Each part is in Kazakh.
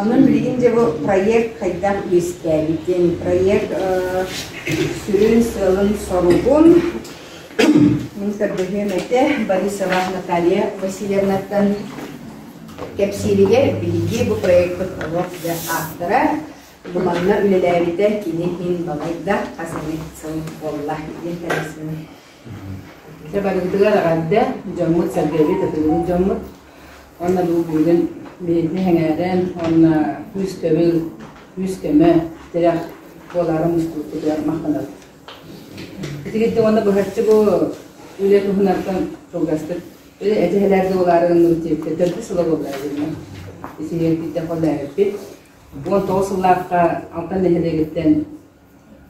Onun bilgin de bu proyekt kaydan üyeskelikin, proyekt sürün sığılın sorugun, Министр Бухемете Борисова Наталья Васильевнатан кепсилиге билги бу проекттык олох да автора Думанна үлеләбите кини хин балайда хасани сын болла дин тәресин. Себәгидәгә гәддә җаммут сәргәби тәтүлү җаммут. Онна бу бүген бейне һәңәрән, онна күз төбел, күз кеме, тирәк боларым үстүтә махтанат. Тигетте онда бу хәтче бу үле күһнәртән прогресты. Эле әҗәһләрдә оларын үтеп, тәртип сылы булды. Исегә китә халлар бит. Бу тосылларга алтын нәһәдәгәттән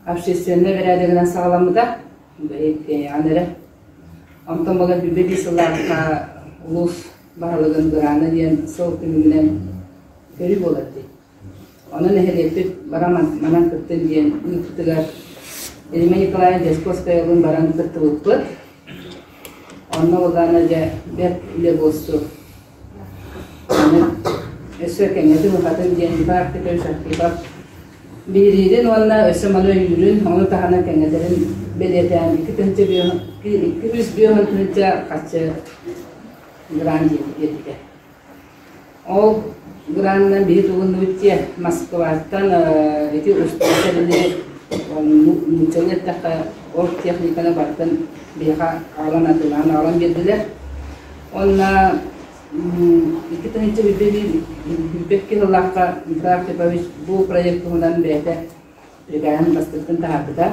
общественный верәдәгенә сагаламыда. Бәйек аныры. Антон ಭಾಳಗೊಂದು ಆನದಿಯ ಸೋಕಿನ ಬೆಳಿಬೋದತ್ತಿ ಅವನನ್ನ ಹೇಳಿ ಎಪ್ಪಿ ಬರ ಮನ ಕತ್ತಿಗೆ ಕತ್ತಿಗ ಎರಿಮೈ ಕಲಾಯ ಜಸ್ಕೋಸ್ಕರ ಬರ ಕತ್ತ ಉಪ್ಪು ಅವನ ಒಗಾನ ಜೆ ಗೋಸ್ತು ಎಷ್ಟಕ್ಕೆ ಅದು ಹತ್ತೊಂದು ಜನ ಭಾರತ ಶಕ್ತಿ ಬಾ ಬೀರಿದೆ ನೋಲ್ಲ ಎಷ್ಟು ಮದುವೆ ಇರು ಅವನು ತಹನ ಕೆಂಗದರೆ ಬೇರೆ ತಂಚ ಬಿಯೋ ಕಿರಿಸ್ ಬಿಯೋ ಅಂತ ಕಚ್ಚ гранди етке. Ол бир тугун үтче Москвадан эти устарылы мучелет така ол техниканы бартын биха алан атылан алан бердилер. Онна бу проектунан бете бригаданы бастыртын тахапыда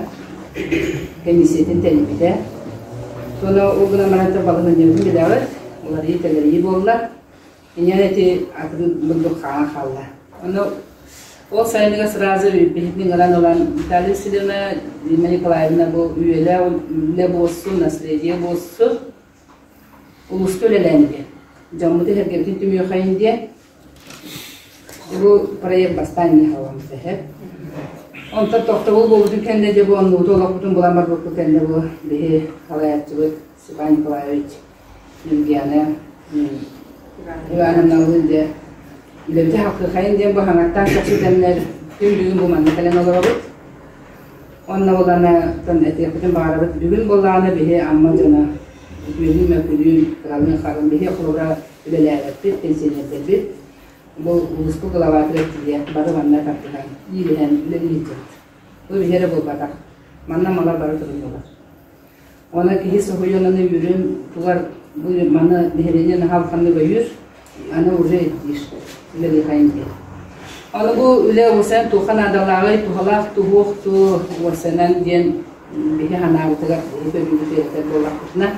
комиссиятин тенибиде. Соно угуна марата балына небин билават. Олар боллар. Инен эти атын бундук хаан халла. Оно ол сайыныга сразу бихитин галан olan Виталий Силина, Дима Николаевна бу үйеле, үле болсу, наследие болсу, улусту өлеләнге. Жаммуды хергебтин түмүйө хайын де. Бу проект болдың кәнде де бұл, бұтын бұлан бар бұл бұл, Юлгияна, Ивановна ұлынде, үлемде хақы қайын ден бұл хаңаттан шақшы дәмнер, күн бүгін бұл манны кәлен олар бұд. Онна олана тан әтек бұтын бағара бұд, бүгін болағына бейі амма жана, бүгін мәкүлін, қыралын қарын бейі құлыра үлеләйәт бит, пенсионер бит, бұл ұлысқы ғылаватыр әттіле, бары манна тартыған, иілен, үлелі жет. Бұл бігері бұл батақ, манна малар бары тұрын болар. Ona kihi sohuyonunu yürüm, tular bu mana nehrinin halkanı ve yür, ana urre üle bir hayın diye. Onu bu üle olsan tuhan adaları tuhalak tuhuk tu olsanan diyen bihi hana utıgar, ipe bir bir bir dolak kutuna.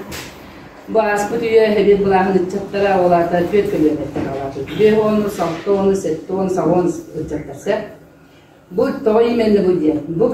Bu aspıt üye hebir bulağın ıçatlara olata tüet kölüyemetten olatı. Bir onu saltta onu sette onu savon. Bu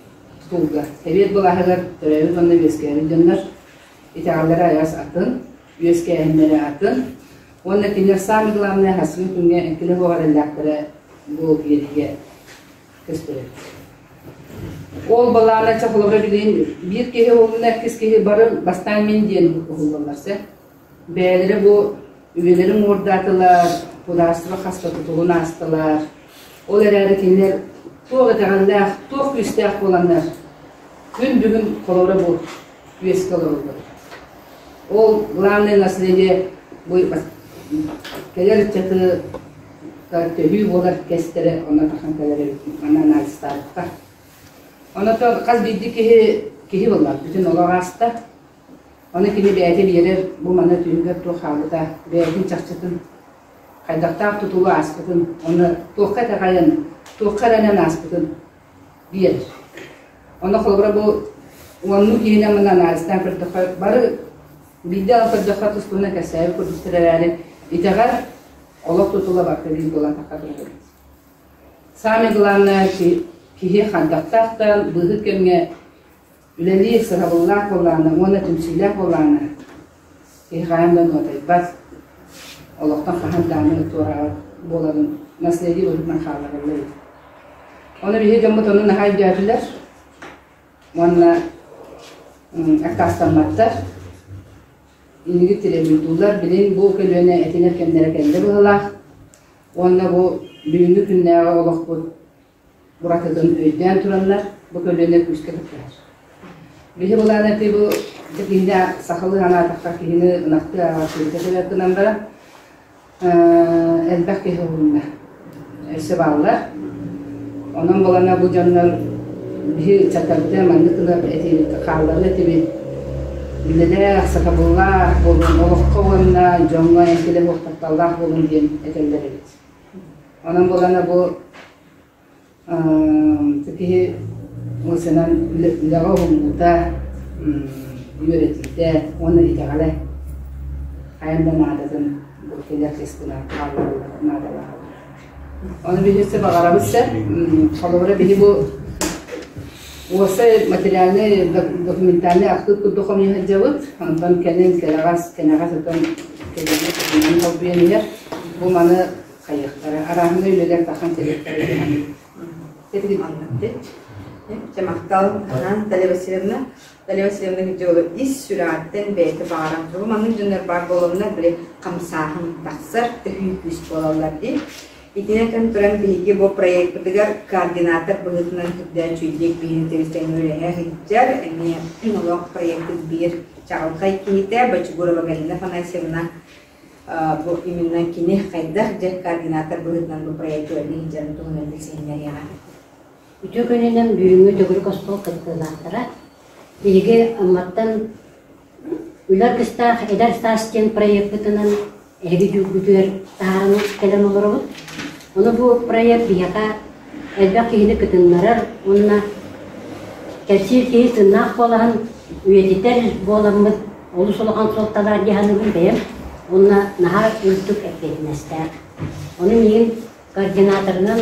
тулга. Хебет була хагар төрәбе банда вескәре дөннәр. Итәгалләре аяс атын, вескәһеннәре атын. Онда кинер сами гламны хасын күнгә энкеле бугар ләктере бу кирге кестер. Ол баланы чакылыбы билин бир кеһе олуна кис кеһе бары бастан мен диен булганларса. Бәлере бу үбелерин ордатылар, пудастыры хастаты тугун астылар. Ол әрәре кинер тоғы тағанлақ, тоқ күстәқ боланлар. Күн бүгін қолаура бұл үеске олар Ол главное наследие келер чаты төхүй болар кестері, оны тақан келер анан алыстарыққа. Оны то қаз бидді кеһи кеһи болар, бүтін олар аста. Оны кене бәйте берер, бұл мана түйінгер тоқ халыда, бәйдің чақчытын, қайдақтақ тұтулы аспытын, оны тоққа тағайын, тоққаранан аспытын берер. Оны қолбыра бұл онну кейіне мынан арыстан кірдіққа бары бидде алып кірдіққа тұстуына кәсәйі көрдістірер әлі итағар олох тутула бактери булан такадыр. Сами главное ки кихи хандактахтан быгыт кемге үлели сырабыллах болланы, оны түмсүйлэх болланы. Ки хайамдан отайбат олохтан хахан даны тура халарылы. Оны. Оны актастанматтар. Иниги тиребилдулар билин бу көлөне этинер кемдере кенде быһылах. Онна бу бүгүнкү күннәгә олох бу буратыдан өйдән тураннар, бу көлөне күскә киттеләр. Бихи буланы ти бу дигинде сахалы ана такка киһине накты ага күркә себептен бара. Э, жаннар ден этеллер бит. Онан болана бу тикии осынан лага хумута юретилде, оны итегале аянда надатын бу келер кестина каллар надала. Оны бихисе багарабызса, халыбыра бихи бу осы материальный документальный актык кудухом яхаджабыт, онтан кенен келагас кенагас отон келене хоббиенер бу маны арахында үйлелер тахан Тетгин аннатты. Жамақтал, Далия Васильевна, Далия Васильевна жолы ис сүраттен бәйті бағарам тұру. Маның жөнер бар болуына біле қамсағын тақсыр, болалар дей. Үтө көненен бүйүңү төгүр костол кыттылааттара. Биге амматтан үлөр кыстаах эдер стастен проектытынан эги жүгүтөр таарын келен олорбут. Оны бу проект бияка элбек кийини кытыннарар, онна кәсир кии сыннақ болаһын үйетитер боламмыт, олу солоған сотталар дияһаныбын бэйем, онна наһар үлтүк эппетинестер. Оны миин координаторынан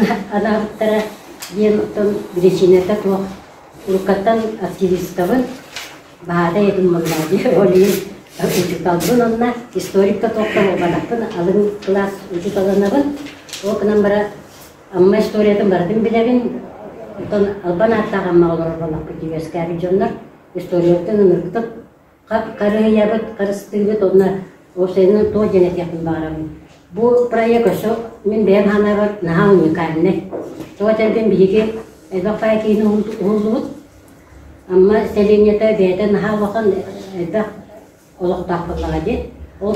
активисткабын баада едим мыллаади олиин учуталбын онна историкка тоқта болбадакпын алын класс ол кынан бара амма историятын бардым билебин отон албан аттагамма олор болакпы тибескаби жоннор историятын ыныргытып карыябыт карыстыгыбыт онна осенин то женетиятын баарабын бу проект өсө мен эбэк олохтаахпытлага ди ол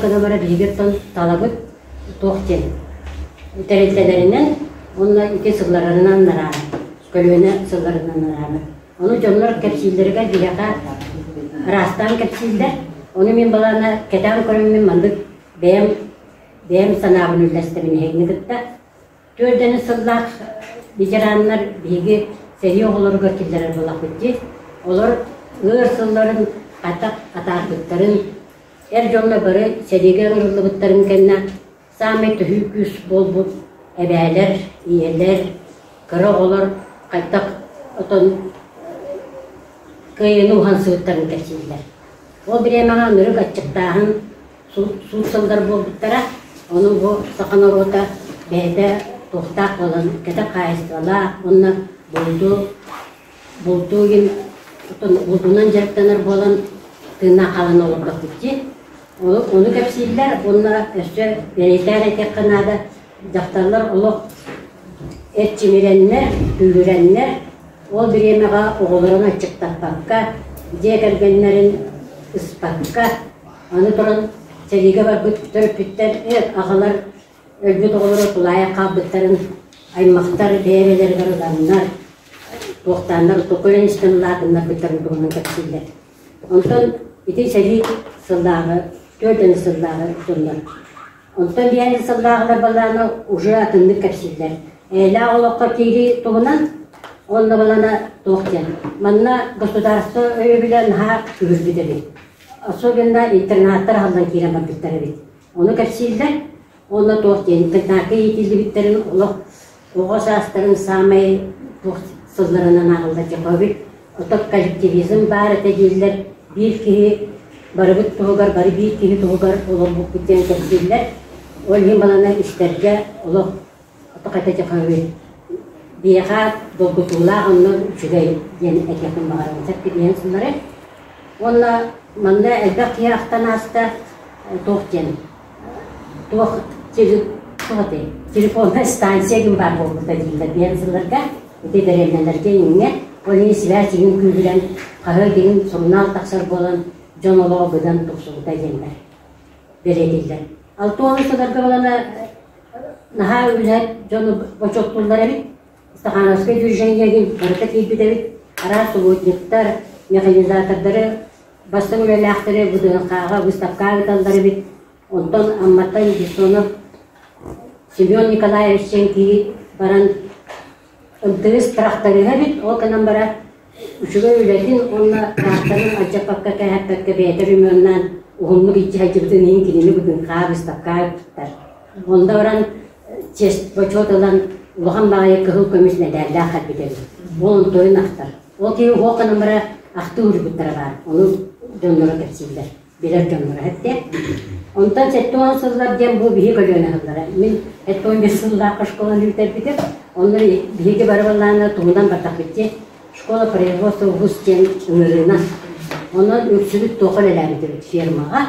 терелтелеринен онна ити сылларынан нарааны көлүөнө сылларынан нарааны ону кепсилдерге биһака растан gıtta Gördeni sıldak bijaranlar bigi seri olur götürler bulak bitti. Olur ığır sılların atak atardıkların er jonla bari bol ebeler, iyeler, kara olur kaytak oton kıyını uhan sığıtların keçirler. O bir emağa nırık açıktağın su sıldır bol bittara onun bu sakın orada beyde тухтак болан кете кайыстала онна болду болду ген болдунан жерттенер болан тына калан олордок кепсиллер онна өсө берейтер этек канада жактарлар олох эт чимиреннер күлүреннер ол биремега оголорун ачыктаппакка же келгеннерин ыспакка аны туран сериге бар бүт төрпүттер агалар Өлбүт оғылары құлая қабыттарын аймақтар бәйбелер ғырғаннар, тоқтандар, тоқылын сәли сылдағы, төрдені сылдағы жондар. Онтан бияны баланы уже атынды кәпсілдер. Әйла олыққа кейді тұғынан, онда балана тоқтен. Манна государство өй білен ха күгір бідері. Особенно интернаттар халдан бит. Оны кәпсілдер, Онна туох ден тыгнака етилди биттерин олох оғос астарын самай туох сылларынан ағылда. Оток коллективизм бар киһи барыбыт туһугар бары бир киһи туһугар олох буккуттен кэсдиллер. Ол хим балана истерге олох эте жапабит. Биэха долгутуулаа онно үчүгэй ден экехин багаран сәпки диэн сыллары. Онна манна элбек кияхтан аста туох ден. Туох Тугаты, телефонна станция гин бар жонолоо быдан туксугута дендер. Бередилдер. Ал туаны садарга болана, наха үлет, жону бочоктулдар эбит, стахановской движение гин, барыта кейбит эбит, ара субботниктар, механизатордары, бастың үлеләхтері бұдың қаға выставка агыталдар эбит, онтон амматтан бисонов Семен Николаевич Ченки баран ынтыгыс тракторыга бит ол канан бара кәһәппәккә бәйтер үмөннән уһунлук ичи хаҗыбытын ин кинини бүтүн каабыс таккаап туттар онда баран чест почоталан улахан багая кыһыл көмүс нәдәрлә хат битер ол тойын ахтар ол ол канан бара ахты үрбүттер бар туңдан бартак битти. Школа производства вуз тен ыңырына. Онан тохол эләбитер фермага.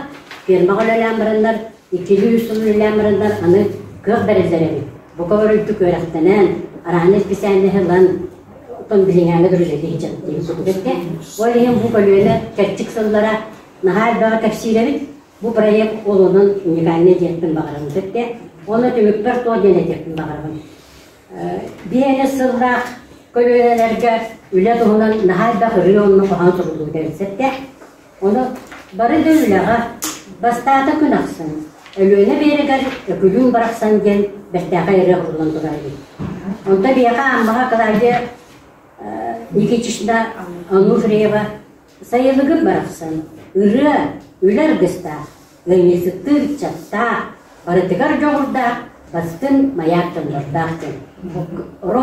Хичат дип сүтүккә. Ол һәм бу көлөөнө кәчик сыллара нахал бага кәпсиләбит. Бу проект олонун уникальный жеттин багарым тетте. Оны түмүктөр то дене жеттин Биене сылдак көбөлөргө үле тугунан нахайда районну кохан сурулу дерсетте. Оны бары дөйләгә бастата күн курулан турайды. Онда бияка аммага калайды Никитична Ануфриева сайылыгы бараксан. Ыры үлер гыста, гайнесыттыр чатта, барытыгар жоғырда, бастын маяктын жордақтын. Рол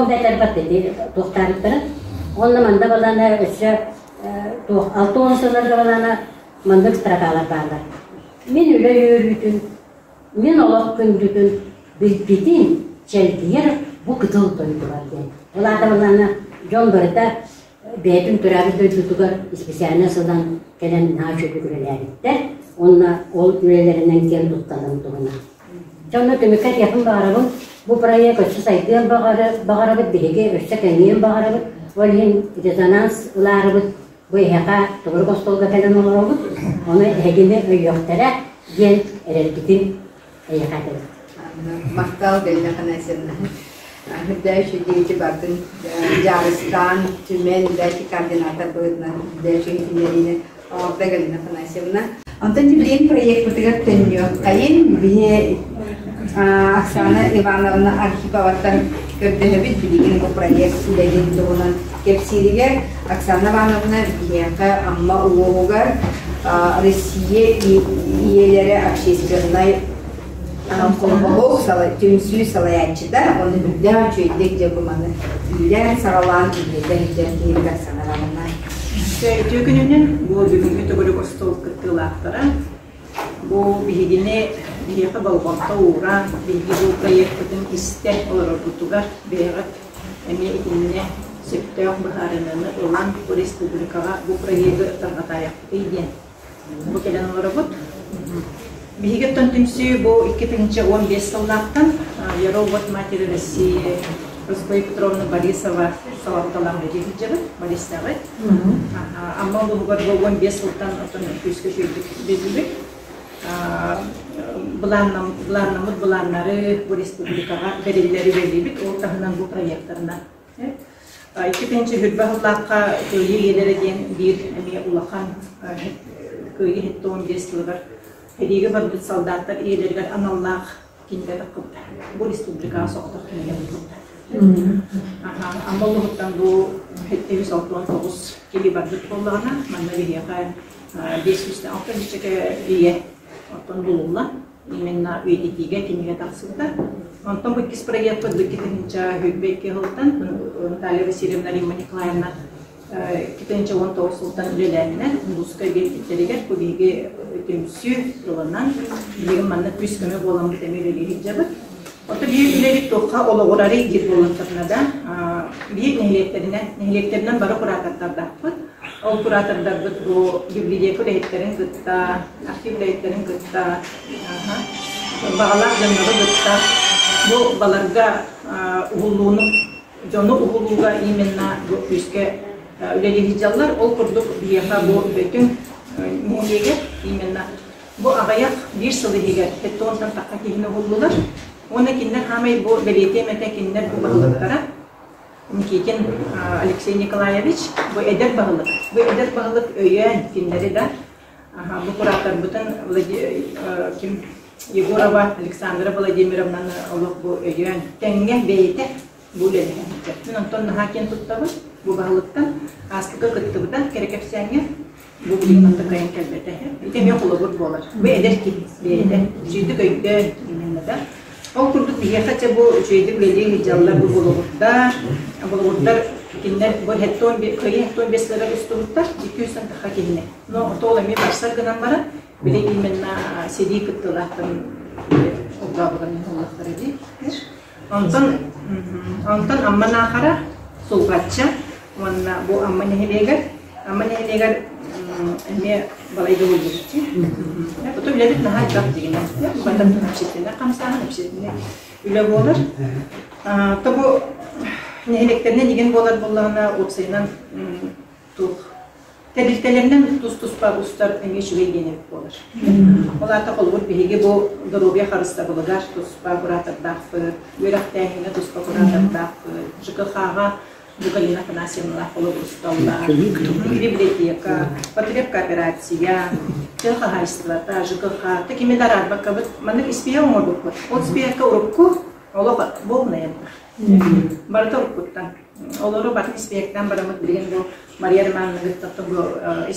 дәтер бат деди тоқтарыптырын. Онны манда балана өсі алты он сылырғы балана мандық стракалар барлар. Мен үле үйрүтін, мен олақ күндүтін, битин челкиер бу кытыл тойдулар ден. Оларда балана жон барыта бәйтін тұрабыз дөйтутугар специально сылдан келен на чөпі күреләриттер. Онна ол якын бағарабын, бу проект өсі сайтын бағарабыт, биһиге өсі кәнген бағарабыт, ол хин резонанс өйөктәрә ген хинерine, orada gelene фанасевна. Антон Дивлин проект. Кайын бие Оксана Ивановна Архиповаттан билигин бу проект кепсириге Оксана Ивановна амма Россия иелері общественной киргә санарамына. Түйгүнүнүн бу бүгүнкү төгөлүк остол кыттылаактара бу бу исте эми итинне сөктөөх бу республикага бу проекты таргатаяк ийден бу келен олоробут Бигеттон түнсү бу 2015 сыллаактан Яровод матери России Розбой Петровна Борисова салатталам Борисовы. Амма бу год бу 15 сылтан отон күскө шүйдүк безилдик. Буланнам буланнамыт буланнары бу республикага берилleri берилбит ол тагынан бу проекттарына. Иккинчи хүтбахлакка көйе елере ден бир эми улахан көйе дестилгар Хедиге бардыт солдаттар иелергер аналлах кинге такып бу республика соқтық. Amma luhuttan bu hetti saltuan fokus kili bardыт боллағана, манна бихияқа 500 altın çeke diye otun bulunla. именно үйдетиге киниге тахсыта. Онтон проект под китинча хүбекке хылтан Наталья Васильевна Римма Николаевна китинча он тоғысылтан үлеләнінен ұлысқа келгеттерегер көбеге өтемсі жылынан манна күз жабы. Ота бие үлелік тоққа олығырары гир болантырнада бие нехилектерінен нехилектерінен бары кураторларда Ол бит бу библиотека лейттерин гытта, архив лейттерин гытта, бағалар жаннары гытта. Бу баларга угулууну жону угулууга именно бу күзге үлелеги жаллар ол курдук бияха бу бүтүн мугеге именно бу агаяк бир сылы егер такка кихине угулуулар. Оны киндер хамай бу белете мете киндер бу балыктара Никитин Алексей Николаевич, бу эдер бағылық. Бу эдер бағылық өйен киндері да. Бу куратор бүтін ким Егорова Александра Владимировнаны олық бу өйен. Тәңге бейте бу лелеген. Мен онтон наха кен туттабы, бу бағылықтан астықы кыттыбыдан керекепсәңе бу билген онты кайын кәлбәті. Ите мен құлы болар. Бу эдер ки бейте. Жүйді көйді именно да. Ол курдук бие хача бу жүйдүк леди жаллар бу булугутта, булугуттар киннер бу хеттон кыйы хеттон беслера устугуттар 200 сан таха кинне. Но тола ми барсар бара, ди. Онтон онтон аммана бу аммана эме балайга болдурчу. Потом лебит нахай кап деген. Батан напшетіне, қамсаға напшетіне үлі болар. Табу нехелектеріне деген болар болағына отсайынан тух. Тәбілтелерінен тұс-тұспа ұстар әме жүгей денеп болар. Оларта қолғыр бейге бұл бұратыр дақпы, өрәк тәңіне тұспа бұратыр дақпы, жықы қаға Галина Афанасьевна Холодустовна, библиотека, потреб кооперация, телхагайство, та ЖКХ, вот манек испеял мордук, вот урубку, наябы. Барта урубкуттан. Олору батын испеяктан барамыт билген бұл Мария Романовна гыттаттың бұл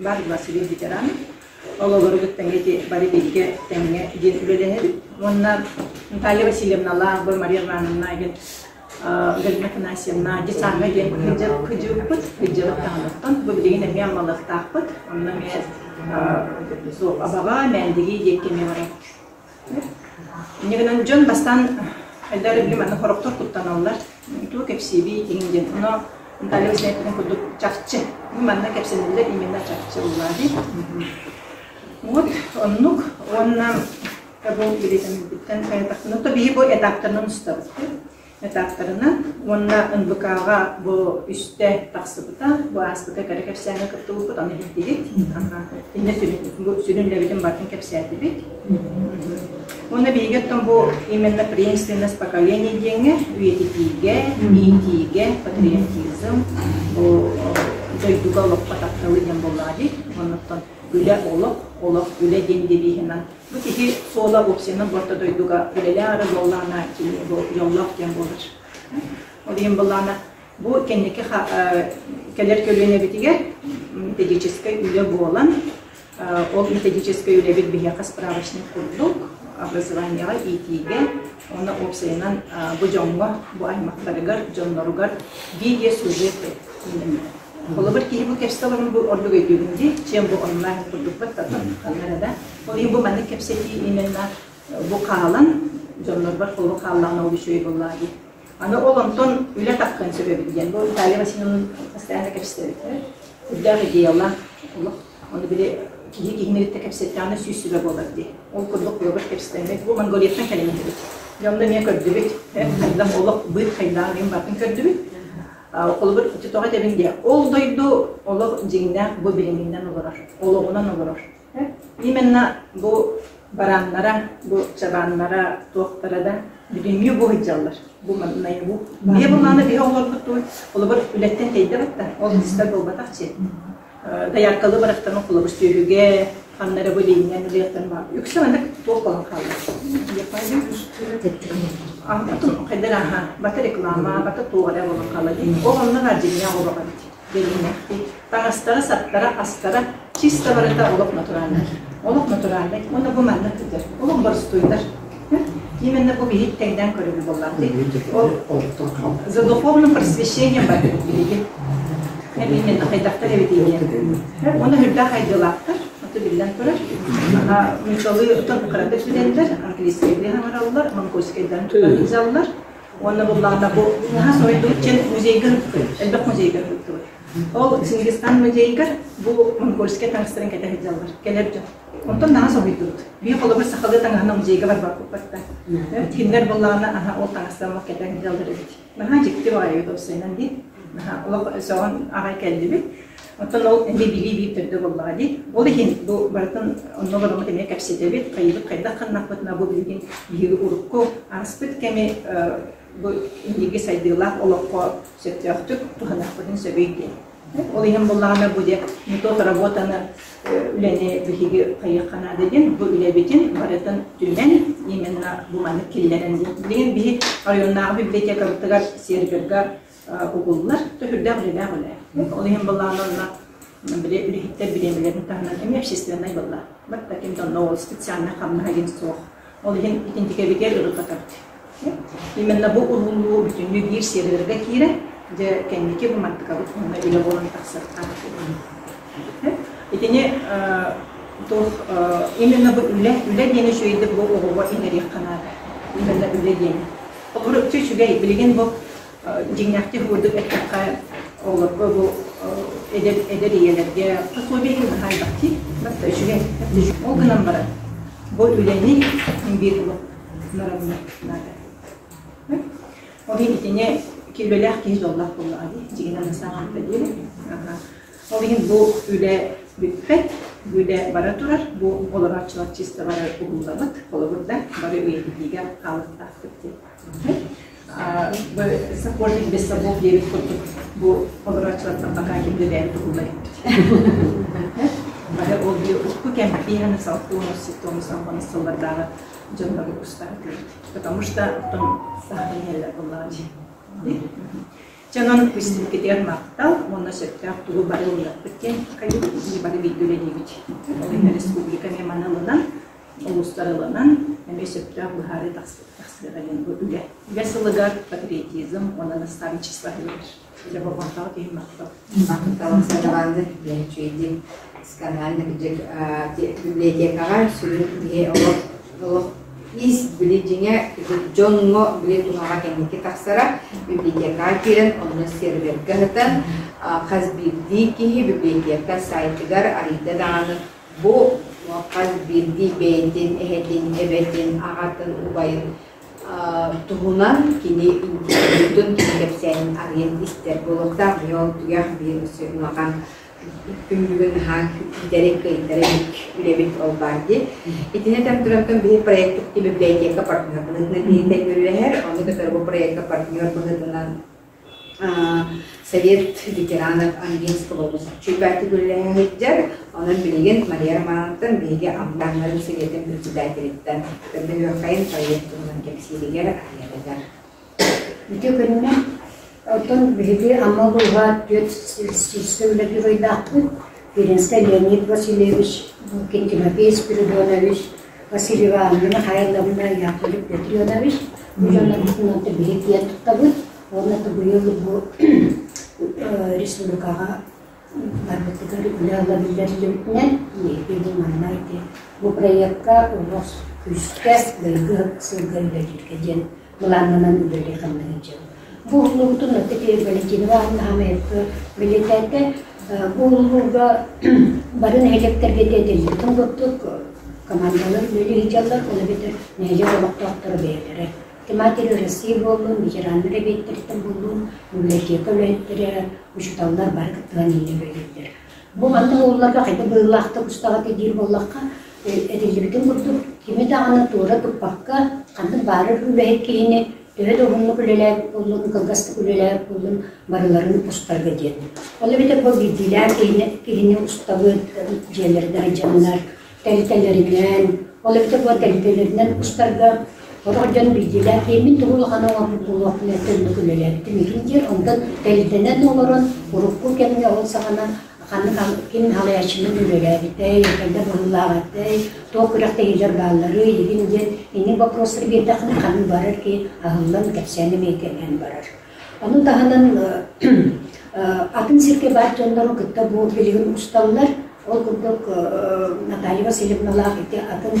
бар Василий ветераны. Олору гыттан эти бари билге тәңе ден үлелені. Онна Наталья Васильевна Мария Романовна Галина Афанасьевна десанга ден кыжып кыжыппыт, кыжып таныттан, бұл деген мен малық тақпыт, онна мен со абаға мәндігі деккеме барам. Негенен жон бастан әлдәр билим аны хороктор куттан аллар. Ту кепсиби дигенден. Уно Наталья Васильевна кудук чакчы. Манна кепсенелер именно чакчы улады. Вот оннук онна бұл бу этаптарынан ұстабыз. Этаптарынан онна НВК-га бу үстә тақсыбыта, бу аспыта кыптылып бут аны биттигит. Инде сүрін лебеден бартын кепсәті бит. Оны бейгеттен бу именно преемственность поколений деньги, уетитиге, иитиге, патриотизм, бу. Онуттан үле олық, олық үле ден дебейхінен. Бу тихи сола опсенен борта дойдуга үлеле ары жоллана кини бу жоллақ ден болыр. Ол ем болана бу кеннеки келер көлөне битиге методической үле болан. Ол методической үле бит бихе справочный курдук образованияга итиге оны опсайынан видео сюжеты Ол бір кейі бұл кепсталарын бұл орлуг өйдігінде, чем бұл онлайн құрдық бұт татын қаларада. Ол ең бұл мәні кепсеті именно бұл қалан, жонлар бар қолы қалан ол үшөй болады. Аны ол онтон үле таққан сөбебі деген. Бұл Италия Васиновның постоянно кепстері. Үддәғі дейалла, оны біле киһи киһинеритте кепсеттааны сүйсүбе болар ди. Ол курдук бөбөр кепсеттемек. Бу Монголияттан келемет бит. Жонда мен көрдүбүт. Хайдам олок быт хайдан мен батын көрдүбүт. Ол бир титога дебинде. Ол дойду олок жигинден бу билиминден олорор. Ологунан олорор. Именно бу бараннара, бу чабаннара, тоқтара да билимию бу хиджаллар. Бу маннай бу. Бие буланы бие олор буту. Ол бир үлеттен. Ол. Даяркалы бір сүйіге, қаннары бөлейінен үлектен бар. Үксі мәнді тоқ болан қалды. Ақтын қайдар аха, баты реклама, баты тоғыра болан қалды. Оғанның аржиніне оғыра бәді. Беліне. Таңастары, саттары, астары, чисто барыта олық натуральный. олох натуральный оны бу манна кыдыр олох борстуйдар именно бу бихит тегден көрүлү болларды ол за духовным просвещением бар билиги именно хайдактар эбитиген оны хүрдэ хайдылаактар Билен турар мисалы тон кыракыт билендер английский билен амараллар манкойскийден туталар оны булларда бу наха сойду чен музейгер элбек музейгер ол Чингисхан музейгер бу манкойский таңстырын кете хайдалар келер жок Онтон наға соғыйдут. Бие қолы бір сақалы таңағына музейге бар бар көппатта. Тиндер боллағына аха ол жалдыр edit. Наға жекті бар еді. Наға ол соған келді бит. Онтон ол энди били бит түрді боллаға. Ол екен бұл бартын онно барымы деме кәпсете бит. Қайды қайда қаннақ бұтына бұл білген бигі ұрыққо аспыт кәме бұл индиге сайдылақ олыққо сөттіяқтық тұханақ бұтын сөбейді. Ол буде метод работаны үләне биһиги кайыккана деген барытын түлмен именно буманы киллерен деген библиотека угуллар төһүрдә үләлә үлә ол иһин булланна бире үлһиттер биремелерин тахынан эми общественный булла бат таким то но специально хамна агентство ол иһин итинтике бигер урutta капты именно бу тух именно жиңнакти хурдук эткакка олорго бу эдер эдер иелерге пособие хайбакти. Баста шүгэй. Ол гынан бара. Бу үлени бир бу нарамна нада. Ол итине килбелях киз доллах болла ади. Жигинан саңан бедели. Ол деген бу үле бүппет бүле бара турар бу олорачылар чисто бара саппортинг без дебит курдук бу олорачылар табака кимде дебит угуллай бары ол би укку кемпияны салтуну ситону самбаны сылбардагы жонлары устары потому что том сахарнелер буллары Жанан үстілкедер мақтал, оны сөттәк туғы бары олар біткен қайып не бары республика меманылынан, ұлыстарылынан, Весылыгар патриотизм, оны наставничество өлер. Жаба мақтал дейін мақтал. Мақтал садаванды чүйді сканальны библиотекаға сүрін бие олық ис билижиңе жонго биле тугага кенники таксара библиотека серверге хытан казбирди кихи библиотека дааны бу казбирди бейтин эхетин эбетин агатын убайын туһунан кини бүтүн кепсен арыйын истер болокта миол тугах бир сүйнаган күнгүн хан дерек дерек үлебит олбарди. Итине тем турантан би проект библиотека партнер бунун проектка партнер совет ветеранов английского чемпионата гүлләһәҗәр онын билеген Мария Романовтан биге амданнарын советен председательтен бер кайын проектын кексилигер аядагар Үтө көрүнө Отон биги амма булга төт системлеги ройдакпы. Перенска Леонид Васильевич, Тимофей Спиридонович, Васильева Анна Хайрловна Яковлев Петрович. Бужана бутунаты биги кият туттабы. Онаты быйыл бу республикага барбытыгар уляла билдерилеринен ебеди маннайты. Бу проектка улос күскә гыйгы сылгайда jirkeden Муланнан үлеле кылмаган жыл. Буулугутун өтөкө барын электерге детелитин готтук командалар оны. Тематири Россия болун, ветеранлар беттеритин болун, мемлекет өлеттире, ушуталлар бар кыттыган ийне бөлеттер. Бу манты олларга кайда быйлакты устага тедир боллакка эделибитин курдук. Кими даганы тура туппакка канды бары үлэйт кийини Төһө догунну күлелер булун, кылгасты күлелер булун, барыларын устарга бу тәлтәләреннән устарга Орожан бидилер киймин тугул хана вапы булуак нәтен күлелер. Тимирин жер ондан тәлтәнән олорон, урукку кемне ол сагана ханы кин халаячының үлеләбитей, кәлдә буллагатей, то күрәктә илер баллары, дигән ден, инде вопрослар ханы барыр ки, таһанан атын сирке бар кытта бу билигин ол курдук Наталья Васильевна лагыте атын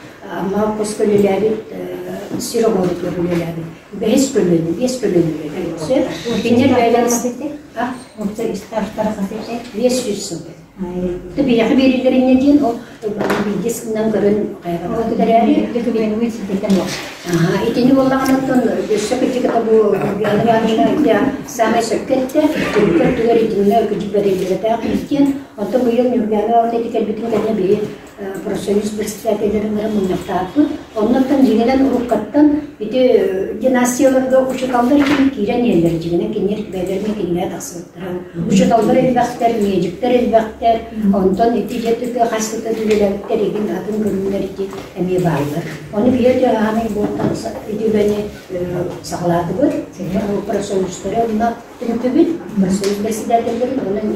күппү amma koskölüleri siromolu görülüleri. Beş bölümü, beş bölümü görülüyor. Binler böyle ha? Orta istaftara kasete. Beş yüzsün. Tabii yakı birileri ne diyen o bir diskinden görün yani lükü benim için dedim yok. Aha, itini bu berileri de Christian Ondan bu yıl kendine bir iti dinastiyalarda uçukallar için kiren yerler jigenen kinyer kibelerine kinyer taksıttır. Uçukallar elbakter, miyecikler elbakter. Ondan iti jetti hasıtı düzelerler egin adın görünler iti emi bağlar. Onu bir yerde hani bu tanısa iti beni sağladı var. Profesyonistleri onlar tümtübün. Profesyonist beslerlerin onun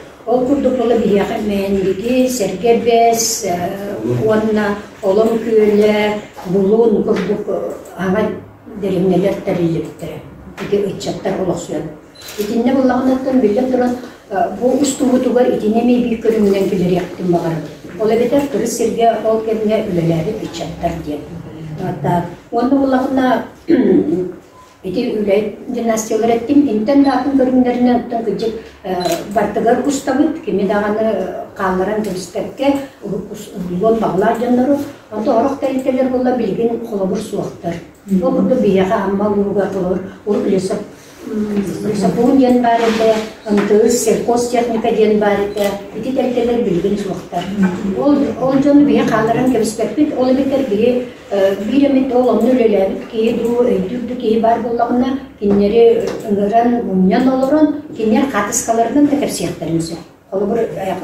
Ол болы бияқы мәндігі, серге бәс, уанна олым көйлі, бұлуын курдук аңа дереңнелер тәреліктірі. Ити ұйтчаттар олық сүйен. Итинне болағынаттан білден тұран, бұл ұстуғы тугар итинеме бей көріңнен келер яқтын бағарым. Ол әбетер болағына Ити үләй династиялар әттім, интен датын көрімдеріне ұттан күджік бартыгар ұстабыт, кеме дағаны қалларан кірістәкке ұлон бағлар жанлары, онда орық тәрителер бола білген қолабыр суақтар. Ол күрді бияға ұруға Сапун ден бар еді, ынтыз, селкос техника ден бар еді, ити тәртелер білген суақтар. Ол, ол жоны бие қалырын кеміспекпет, ол бетер бие kinleri ıngıran munyan olurun kinler katıskalarından da kepsiyaklarımızı. Ол бір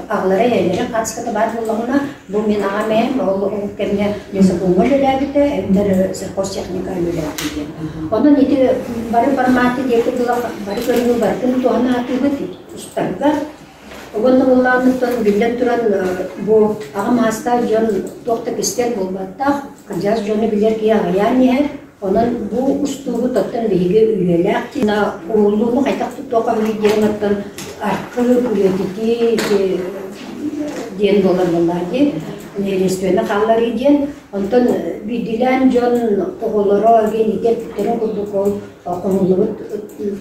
ағлары әйлері қатысқыты бар болуына бұл мен аға мәйім, ол бұңғыл өләбіті, әмдер сырқос техника өләбіті. Онын еті бары декі бары атығы ұстарға. Білден тұран бұл ағым хаста жон тоқты кістер болбаттақ, жоны білер ки ағаян ехер, Онан тоттан на тока үйден аттан аркы үйетити ден болар болар ди нерестөне каллар иден онтон бидилен жон оголоро ген итеп терен курдук ол окумулугу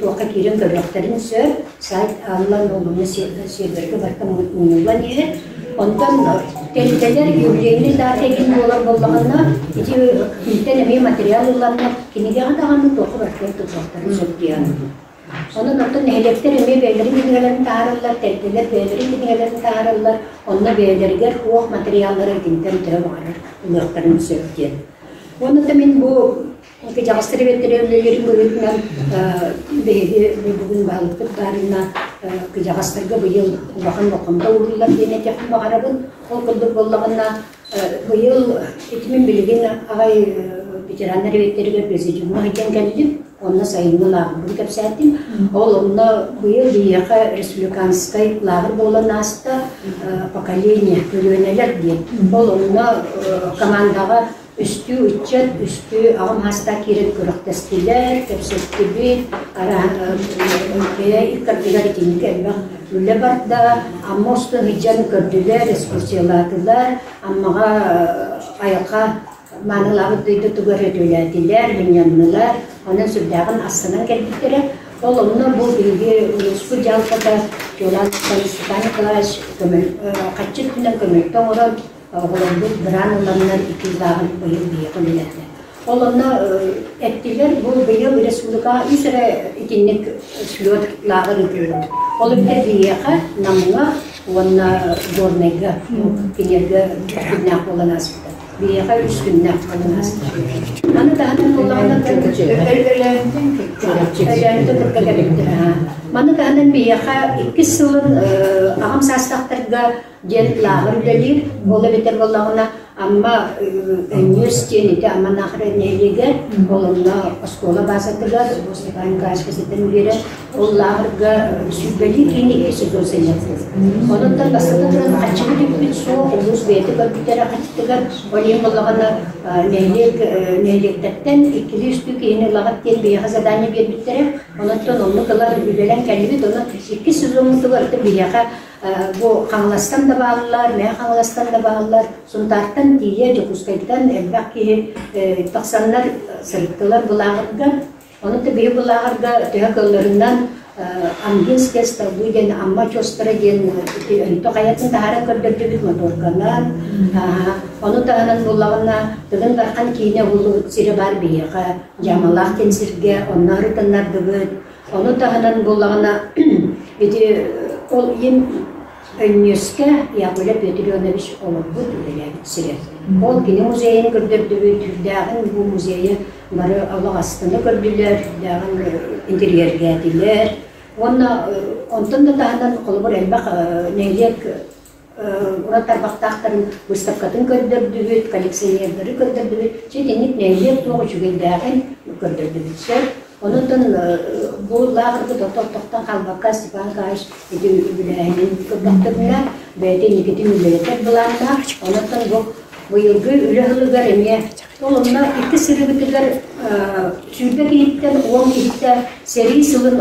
тока кирен көрөктерин сөр сайт аллан олуну серберге бартан унулан е онтон Tehlikelер юбилейный дата егин болар боллаганна ити эми току баркен тутактарын сөктиян. Онун оттон нехелектер эми бейлерин кинегелерин таарыллар, телтелер бейлерин кинегелерин таарыллар, онна бейлергер хуок материаллары кинтен тірі барыр, улактарын сөктиян. Оны да мен бу Ке жабастыры беттері өлелерін көретінен бейге бүгін бағылықты барына ке жабастырға бұйыл ұлақан оқымда ұлылар дене текін бағарабын ол күлдік болағына бұйыл етімен білген ағай ветерандар беттерге президиумға екен кәлдім онна сайынны лагыр кепсәттим ол онна бұйыл бияқа республиканскай лагыр болан аста поколение көлөнелер дейін ол онна командаға үстү үтчет үстү агам хаста кирет көрөктестилер кепсеттибит ара иккартигар тинке үле барда аммосту хиджан көрдүлөр экскурсиялатылар аммага аяка маанылабы дүйдө тугөрөт үләтилер миньяннылар онун сүрдагын астынан келбиттере ол онно бу билги улуспу жалпыда жолан Степан Николаевич көмөл каччык менен көмөлтөн орон оголорбут биран уланнан ики дагын быйыл бийекын үләтилер Ол онна эттилер бу быйыл республика үсере лагыр үкүрүн. Ол күннак болан аспыта. Аны Маны агам састактарга ден лагыр үлелир. Ол битер боллагана amma университетте amma олонна оскола базатыгар Степан Кашкасытын бере олларга сүббели кинеге сөзөсене. Онуттан басында туран качыгы диппит со олус бети көрбүтер качтыгар олен боллагана нелек нелектеттен икилистү кийини лагат тен бияха задание бербиттере онуттан онну кылар үлелен келбит оны икки сезонтугар бияха бу қаңластан да бағылар, мә қаңластан да бағылар, сұнтартан тие жокускайттан элбак ки тақсанлар сырыктылар бұлағырға, оны да бей бұлағырға төе көллерінен Амгинская столбуйден амма чостара ден өнтө каятын тахара көрдөрдү бит моторканан ону таанан буллагына тыгын баркан кийине булу сире бар бияка жамалак тенсирге оннары тыннар дыбыт таанан буллагына бити ол өннөскө ягуля Петр Иванович олорбут сире ол кине музейин көрдөрдүбү түрдагын бу музейи бары алак астыны көрдүлөр дагын интерьерге дилер онна онтон да таанан колбур элбак нелек ураттар бактактарын выставкатын көрдөрдүбүт коллекционерлери көрдөрдүбүт чеденник нелек тогу жүгелдагын көрдөрдүбүтсөр Онундан бу лагырды тоқтоқтан қалбаққа Степан Кайш эти үләһинин көбөктөрүнә бәйте никети үләһәтер буланна. Онундан бу он сери сылын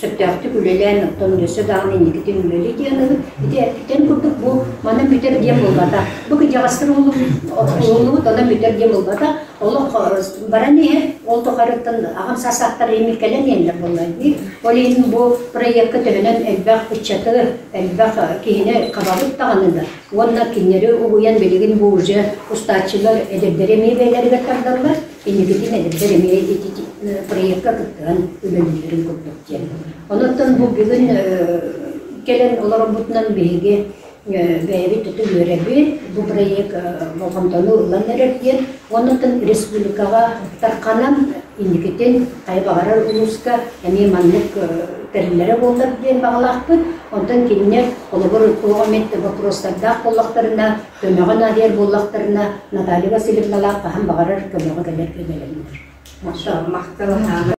септяхты күлелән оттан дөсө дагын никитин үлели дияны ите тен күрдүк бу мана бүтер дем ол тохарыттан агам сасаттар эмикелен ендер буллай олин бу проектка төнен элбак уччаты элбак кийине кабабыт таганында онна киннери угуян белеген бу уже устачылар эдердер эмебелерге тардалар инегитин эдердер эме проектка кыттыган үлелилерин көрдөктен онуттан бу бүгүн келен олар бутунан беге өрәбит бу проект болгондону ылан эректен онуттан республикага тарканан индикетен кайбагара улуска эми маннык терилере болдар диен багалакпыт онтан кинне олобор тугаметте вопростарда коллактарына көмөгөн адер боллактарына Наталья келер келелер Maşallah, mahtala